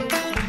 you.